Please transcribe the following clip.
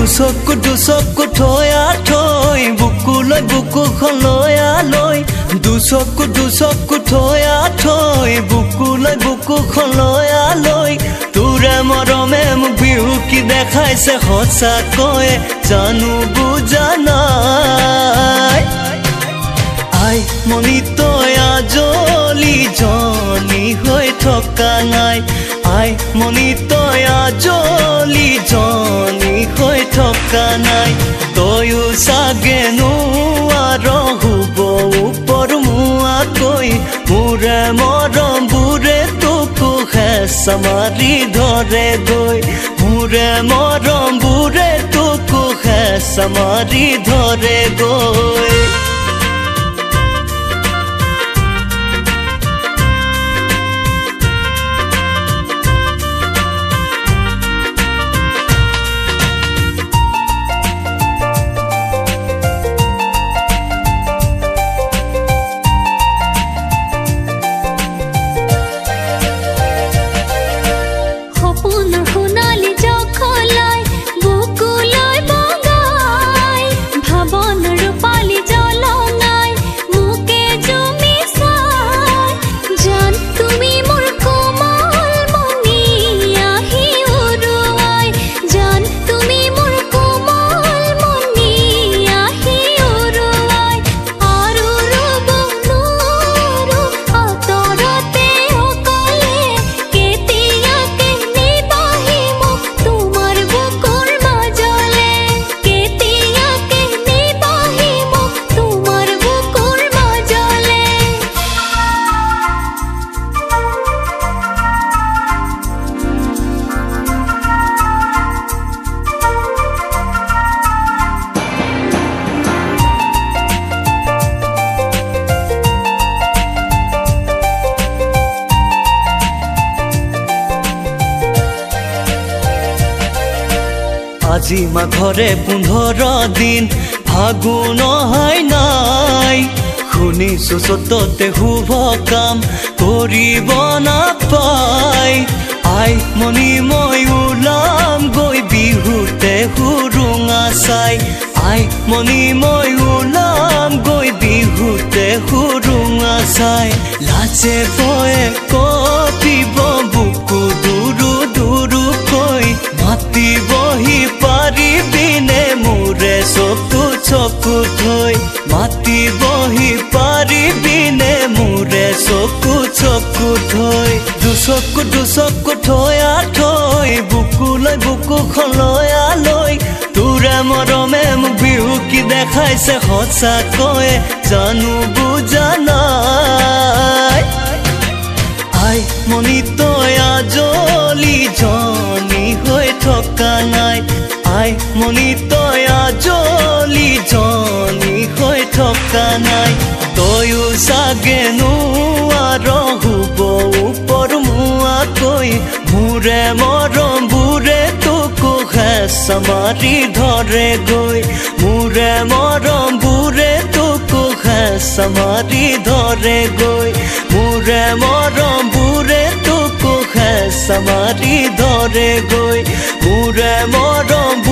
দুচকু দুচকু থৈয়া থৈ বুকুলৈ বুকুখন লৈ দুচকু দুচকু থৈয়া থৈ বুকুলৈ বুকুখন লৈ তোৰে মৰমে মোক বিহু কি দেখাইছে সঁচাকৈয়ে জানো বুজা নাই। আই আজলি জনি হৈ থকা নাই। আই মনি তই আজলি জনি হৈ থকা নাই। তয়ো চাগে নোৱাৰ শুব ওপৰ মোৱাকৈ। মোৰে মৰমবোৰে তোকো হেঁচা মাৰি ধৰে গৈ। মোৰে মৰমবোৰে তোকো হেঁচা মাৰি ধৰে গৈ। আজি মাঘৰে পোন্ধৰ দিন ফাগুন অহাই নাই। শুনিছো চততে শুভ কাম কৰিব নাপাই। আই মণি মই ওলাম গৈ বিহুতে সুৰুঙা চাই আই মণি মই ওলাম গৈ বিহুতে সুৰুঙা চাই লাজে বয়ে কপিব দুচকু দুচকু থৈয়া থৈ বুকুলৈ বুকুখন লৈ তোৰে মৰমে মোক বিহু কি দেখাইছে সঁচাকৈয়ে জানো বুজা নাই। আই মনি তই আজলি জনি হৈ থকা নাই। আই মনি তই আজলি জনি হৈ থকা নাই। তয়ো চাগে নোৱাৰ মোৱাকৈ মোৰে মৰমবোৰে তোকো হেঁচা মাৰি ধৰে গৈ। মোৰে মৰমবোৰে তোকো হেঁচা মাৰি ধৰে গৈ। মোৰে মৰমবোৰে তোকো হেঁচা মাৰি ধৰে গৈ। মোৰে মৰমবোৰে